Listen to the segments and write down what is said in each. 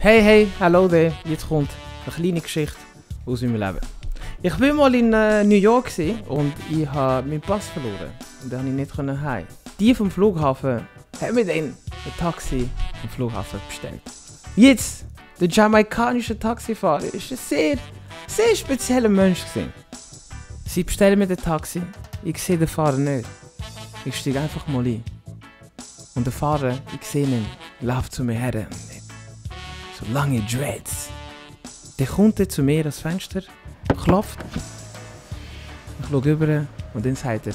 Hey, hey, hallo there. Jetzt kommt eine kleine Geschichte aus meinem Leben. Ich bin mal in äh, New York und ich habe meinen Pass verloren. Und dann konnte ich nicht heim. Die vom Flughafen haben mir dann ein Taxi am Flughafen bestellt. Jetzt, der jamaikanische Taxifahrer ist ein sehr, sehr spezieller Mensch gewesen. Sie bestellen mir den Taxi, ich sehe den Fahrer nicht. Ich steige einfach mal ein. Und der Fahrer, ich sehe ihn, läuft zu mir her. So lange Dreads. Der kommt dann zu mir ans Fenster, klopft. Ich schaue rüber und dann sagt er,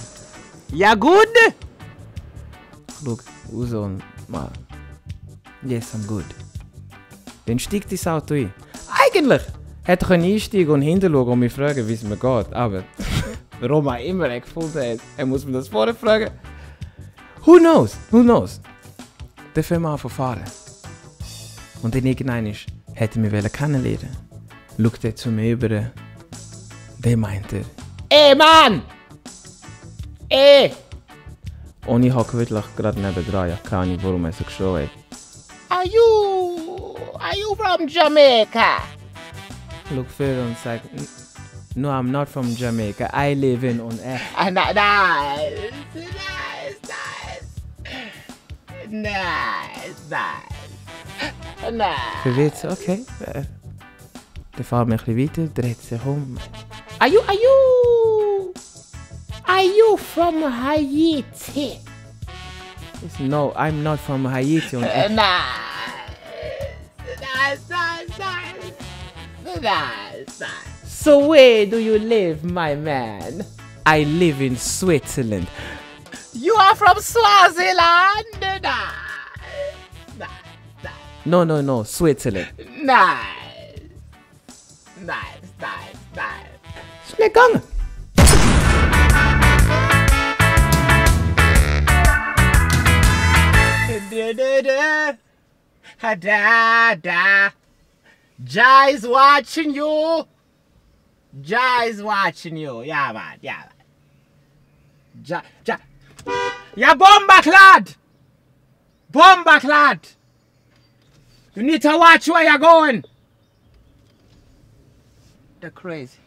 Ja gut! Ich schaue raus und mal, Yes, I'm good. Dann steigt ins Auto ein. Eigentlich hätte er einsteigen und hinten schauen und mich fragen, wie es mir geht. Aber warum er immer er gefunden hat, er muss mir das vorher fragen. Who knows? Who knows? Dann fangen wir an zu fahren. Und dann irgendwann hätte er mich kennenlernen Schaut er zu mir über. Dann meint er, Ey Mann! Ey! Und ich hocke wirklich gerade nebendran, ja keine Ahnung, warum er so geschrien hat. Are you are you from Jamaica? Look für und sagt, "N- No, I'm not from Jamaica. I live in on air. Ah, nice, nice, nice, nice, nice, nice. Verwirrt, okay. Äh, dann fahren wir ein bisschen weiter, dreht sich um. Are you, are you, Are you from Haiti? No, I'm not from Haiti. Äh, nice, nice, nice, nice, nice. so where do you live, my man? I live in Switzerland. You are from Swaziland? No, no, no, Switzerland. Nice. Nice, nice, nice. Nicht gegangen. Da-da-da. Da-da. Jai is watching you. Jai is watching you. Yeah, man. Yeah, man. Jai. Jai. Ja, bomba clad. Bomba clad. You need to watch where you're going. They're crazy.